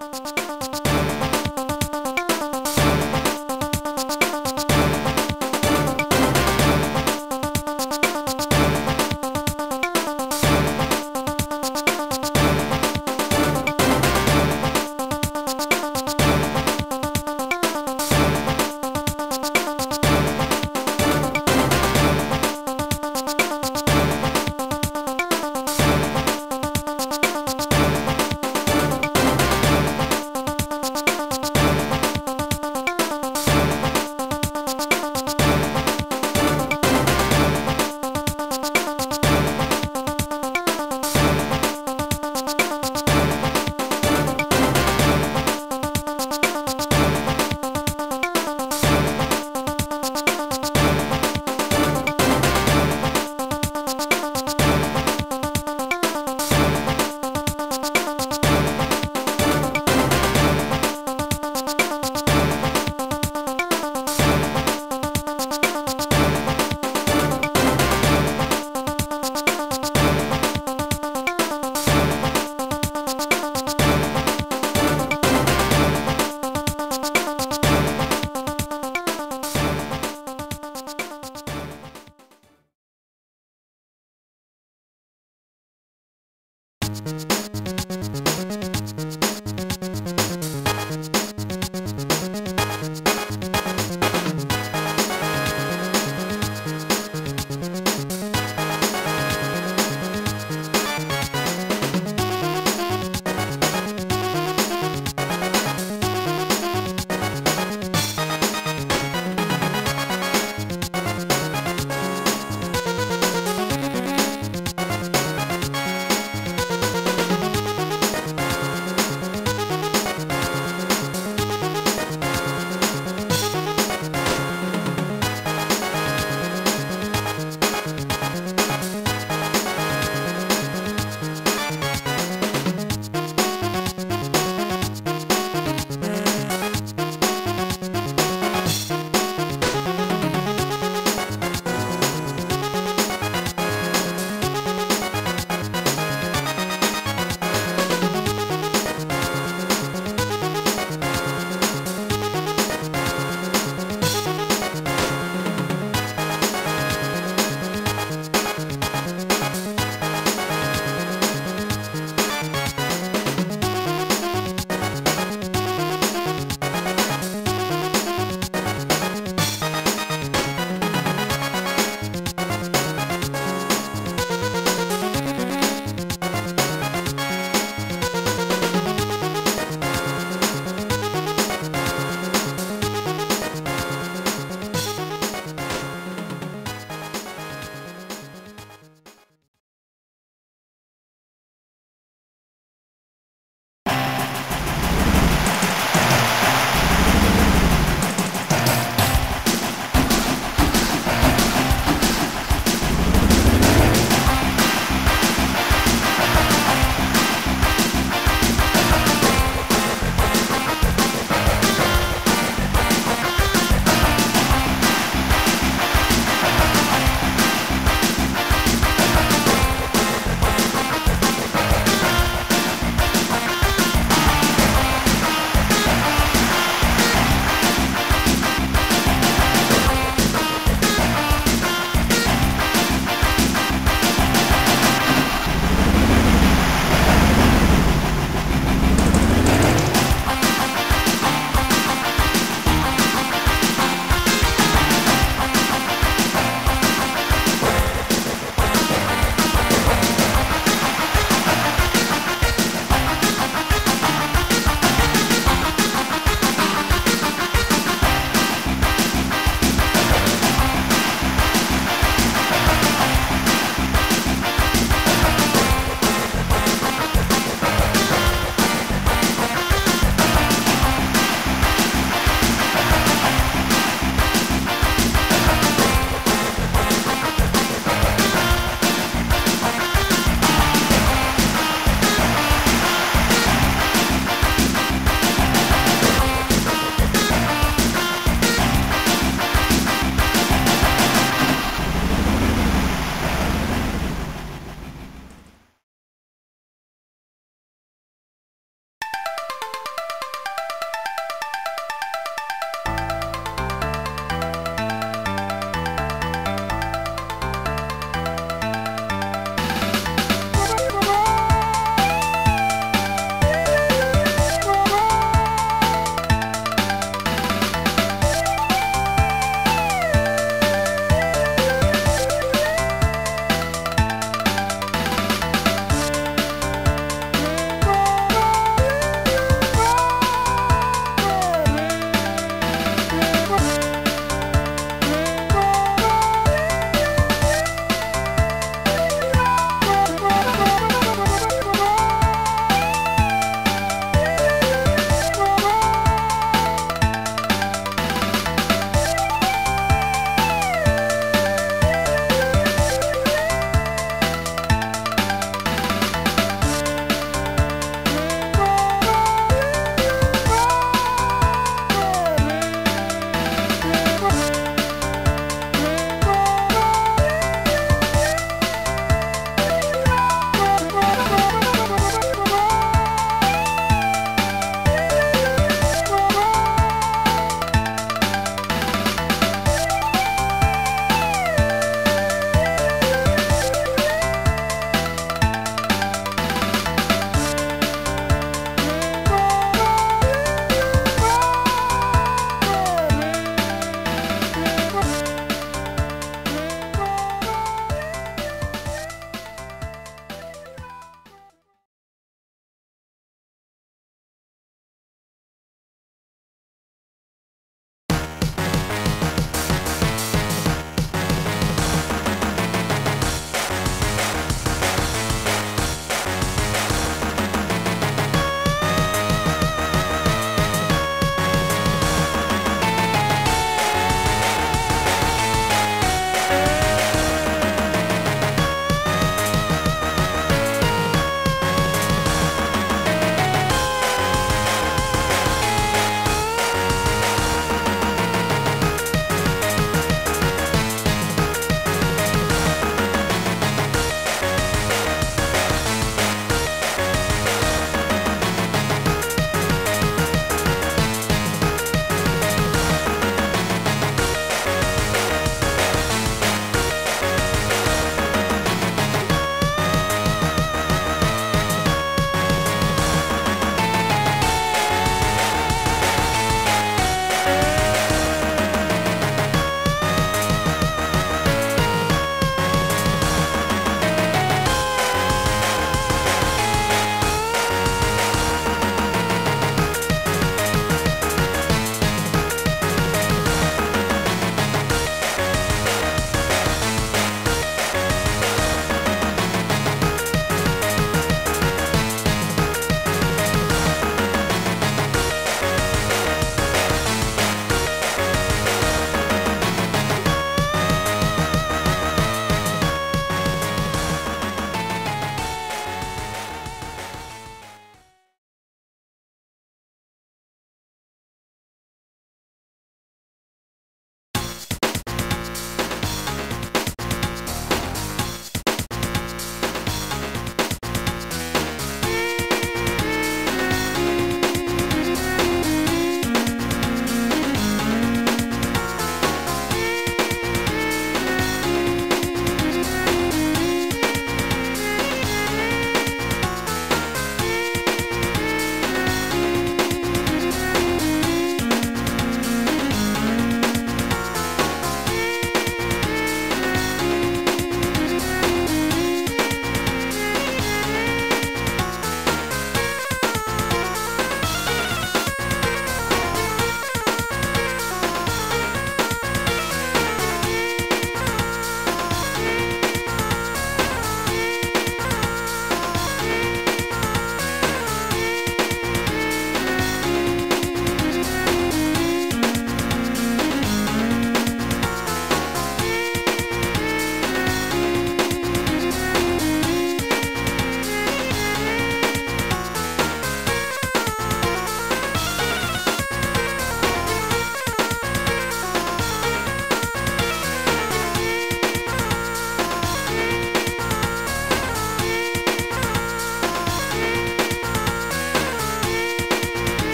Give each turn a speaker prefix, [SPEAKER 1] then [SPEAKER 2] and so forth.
[SPEAKER 1] you.